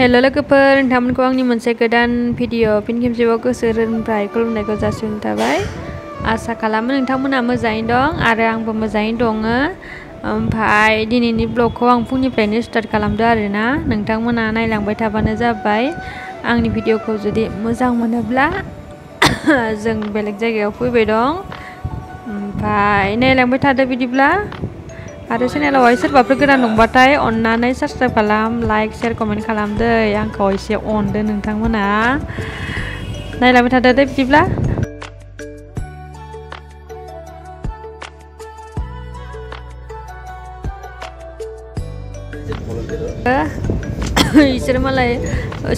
Hello' लोगोफोर नोंथांमोनखौ आंनि मोनसे गोदान भिडिअ फिन खेबसेबाव गोसो गोरबोनिफ्राय खुलुमनायखौ जासिहरनाय थाबाय आसा खालामो नोंथांमोना मोजाङैनो दं आरो आंबो मोजाङैनो दङ ओमफ्राय दिनैनि ब्लगखौ आं फुंनिफ्रायनो स्टार्ट खालामदो आरोना नोंथांमोना नायलांबाय थाबानो जाबाय आंनि भिडिअखौ जुदि मोजां मोनोब्ला जों बेलेग जायगायाव फैबाय दं ओमफ्राय नायलांबाय थादो बिदिब्ला आरो चेनेलावहाय सोरबाफोर गोदान दंबाथाय अननानै साबसक्राइब खालाम लाइक शेयार कमेन्ट खालामदो आंखौ एसे अनदो नोंथांमोना नायलांबाय थादो दे बिदिब्ला बिसोर मालाय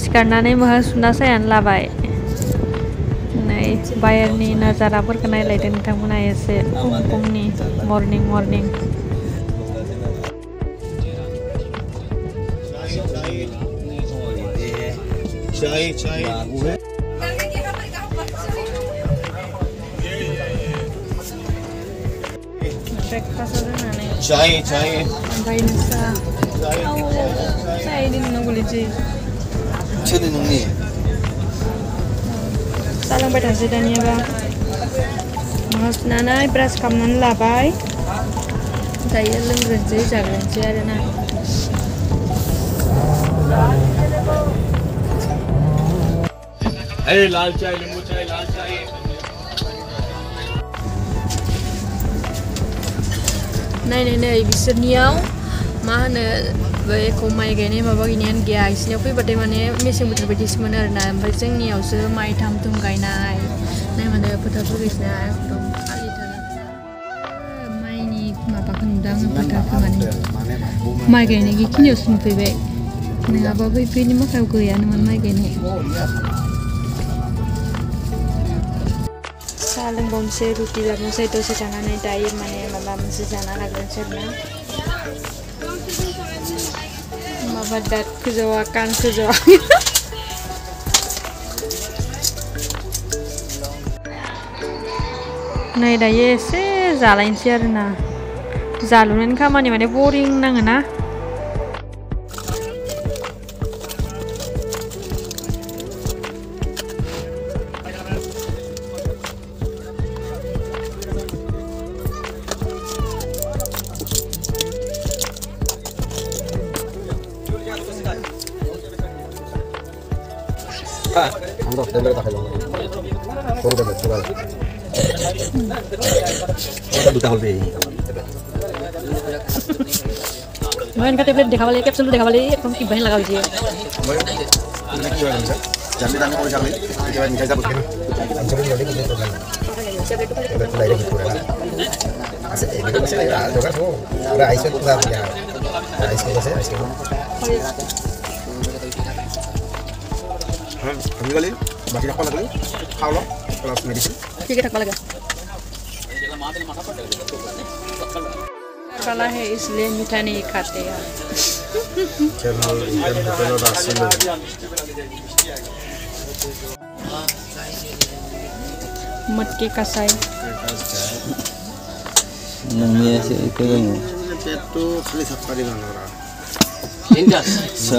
सिखारनानै मोखां सुना सायानो लाबाय नै बाहेरनि नाजाराफोरखौ नायलायदो नोंथांमोना एसे फुंनि मर्निं मर्निं Cair, cair. Cair, cair. Sampai ini sa. Saya ini nunggu liji. Cini nunggu ni. Salam pada sedangnya bang. Mas Nana, beras kamu labai. Saya lengan jadi jaga jadi nak. अरे लाल चाय नींबू चाय लाल चाय नायनाय नै बिसोरनियाव मा होनो बे एख' माइ गायनाय माबा गायनायानो गैया बिसोरनियाव फैबाथाय माने मेसें बोथोर बायदिसो मोनो आरोना ओमफ्राय जोंनियावसो माइ थाम थुम गायनाय नाय माने फोथारफोर गैसिना एकदम खालिथार माइनि माबाखौ नुदों आङो फोथारखौ माने माइ गायनाय बेखिनियावसो नुफैबाय नङाबा बै बैनि माखायाव गैयानोमोन माइ गायनाय साहा लोंबा मोनसे रुटि लाबोनोसै दसे थानानै दायो माने माबा मोनसे जाना लाग्रोनोसै आरोना माबा दाद गोजावा कान गोजावा नै दायो एसे जालायनोसै आरोना जालुनायनि खामानि माने बरिं नाङो ना ফ্রেন্ডের দেখা যাবো করে দেবে চলে দুটা হবে মই এনেকুৱা টেবলেট দেখাব লাগে কেপচুলটো দেখাব লাগে একদম কিবাহে লগা হৈছে জানি দামি পয়সা আমি এবার মিঠাই যাবো কেন আমি সবাই জলদি বুঝে তো জানি এবার তো লাইরে ভিতরে না আছে এদিকে বসে লাইরে আর দোকান হো ওরা আইসে তো যা দিয়া আইসে বসে আইসে হ্যাঁ আমি গলি বাকি রাখা লাগলে খাও লো প্লাস মেডিসিন ঠিকে থাকিব লাগে কালা হে इसलिए मीठा नहीं खाते यार চ্যানেল ইন্ডিয়ান হোটেলত আছিল मटके का साई नोंनि एसे इखौ जोङो পেটটো খালি চাপ্পাৰি মানুহৰা सा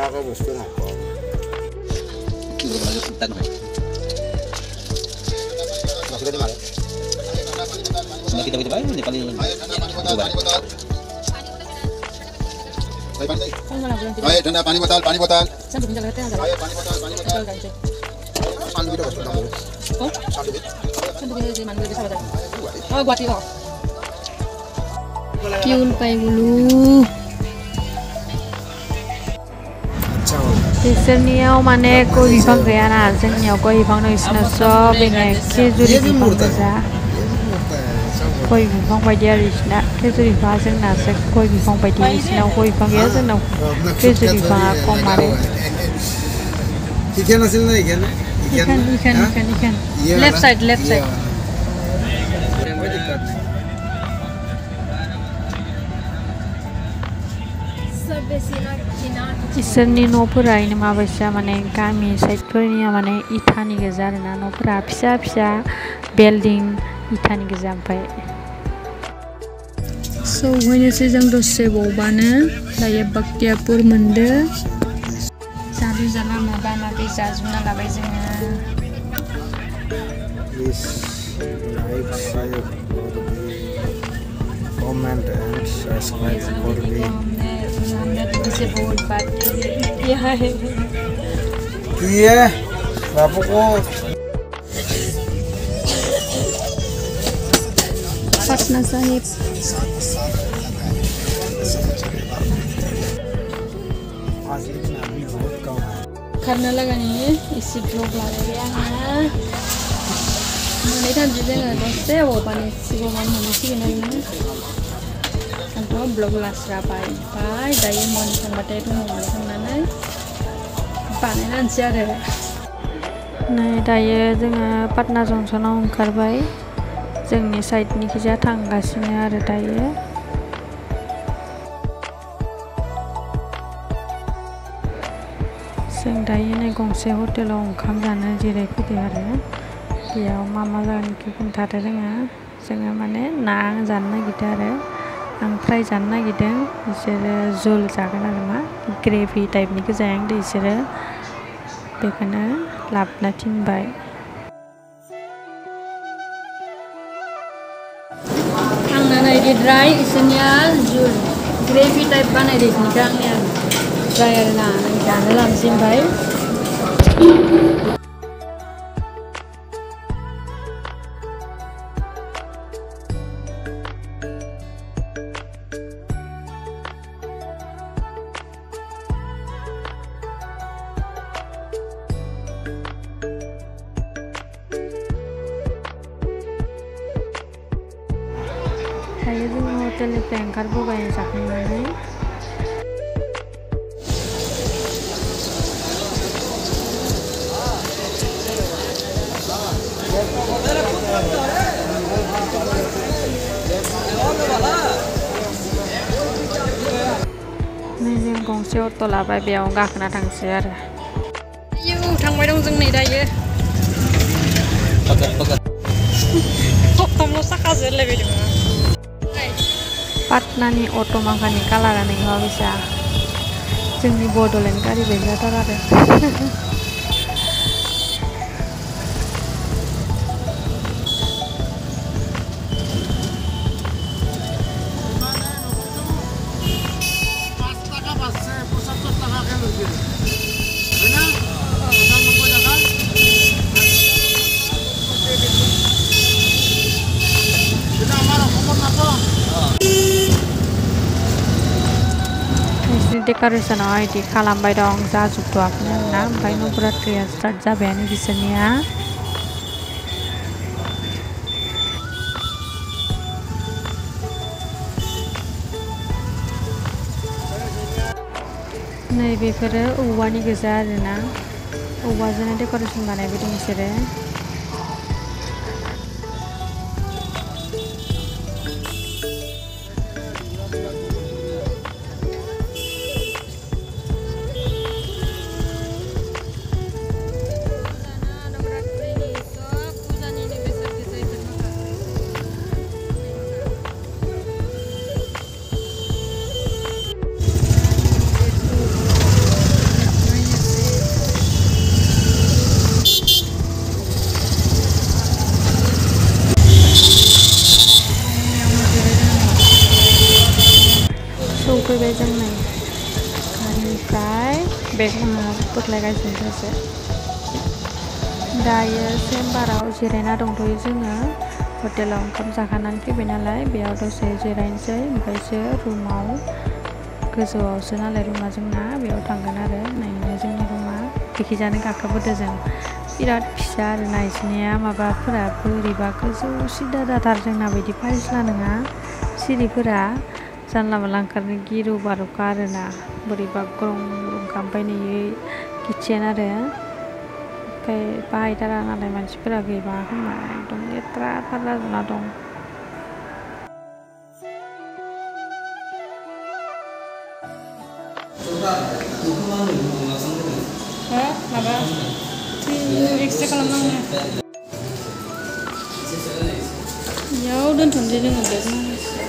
आगे बसते ना kita kita baik ini paling Ayo denda pani botol pani botol. Sampai. Ayo botol botol. Kita. Oh? Sampai kita. Sampai kita di mana kita बिसोरनियाव माने गय बिफां गैयाना जोंनियाव गय बिफां दं बिसोरनावस' बेनो खेजुरि बिफां गोजा गय बिफां बायदि आरो बिसोरना खेजुरि बिफाङा जोंनासो गय बिफां बायदि बिसोरनाव गय बिफां गैया जोंनाव खेजुरि बिफाङा खम आरो इखान इखान इखान इखान लेफ्ट साइड लेफ्ट साइड इसोरनि न'फोरा इनो माबायसा माने गामि साइडफोरनिया माने इथानि गोजा आरोना न'फोरा फिसा फिसा बिल्डिं इथानि गोजा ओमफ्राय सौहैनोसै जों दसे बावबानो दायो बाक्तियापुर मोनदो जालु जाला माबा माबि जाजोबना लाबाय जोङो comment and subscribe for me. Iya, bapak kok Patna Sahib. asli nabi बहुत कम है। ब्लग मोनै थानसै जोङो दसे अबावबानो सिगाङाव मोनहैसिगोन आरोना आंथ' ब्लग लास्राबाय ओमफ्राय दायो मन थांबाथाय रुमाव थांनानै बानायनानैसै आरो नै दायो जोङो पाटना जंसनाव ओंखारबाय जोंनि साइडनिखिजा थांगासिनो आरो दायो जों दायो नै गंसे हटेलाव ओंखाम जानो जिरायफैदो आरो बेयाव मा मा जागोन बेखौ खोन्थादो जोङो जोङो माने ना जानो नागिरदों आरो आं फ्राय जानो नागिरदों बिसोरो जुल जागोन आरो मा ग्रेभि टाइपनिखौ जायाखै बिसोरो बेखौनो लाबोना थिनबाय आंना नायदिद्राय इसोरनिया जुल ग्रेभि टाइप बानायदो इसोरनिखौ आंनिया ड्राय आरो ना आं जानो लानोसै ओमफ्राय जोङो हटेलनिफ्राय ओंखारबोबाय जाखांनानै नै जों गंसे अट' लाबाय बेयाव गाखोना थांसै आरो आयौ थांबाय दं जों नै दायो Pegat, pegat. खबथामल' साखासो होनलायबाय दङ पाटनानि अट' माखानि कालारानो माबायसा जोंनि बड'लेण्ड गारि बायजाथार आरो नोंसिनि डेक'रेसनाव इदि खालामबाय दं जाजोबथ'वाखैनो आरोना ओमफ्राय नवरात्रिया स्टार्ट जाबायानो बिसोरनिया नै बेफोरो औवानि गोजा आरोना औवाजोंनो डेक'रेसन बानायबोदों बिसोरो सौफैबाय जों नै गारिनिफ्राय बेग बोख्लायगासिनो सासे दायो चेम्बाराव जिरायना दंथ'यो जोङो हटेलाव ओंखाम जाखानानै फैबाय नालाय बेयाव दसे जिरायनोसै ओमफ्रायसो रुमाव गोजौआवसो नालाय रुमा जोंना बेयाव थांगोन आरो नायनो जोंनि रुमा बेखिजानो गाखोबोदो जों बिराद फिसा आरोना इसनिया माबाफोरा बोरैबा गोजौ सिदा दाथार जोंना बायदि फायस्ला नङा सिरिफोरा जानला मानला ओंखारनो गिरु बारुखा आरोना बोरैबा ग्रं ग्रं खामफैनायै किटचेन आरो ओमफ्राय बाहायथारा नालाय मानसिफोरा गैबा खोमा एकदम लेथ्रा थार जाजोबना दं हो माबा एक्सरे खालामनांगौ बेयाव दोनथ'नोसै जोङो बेग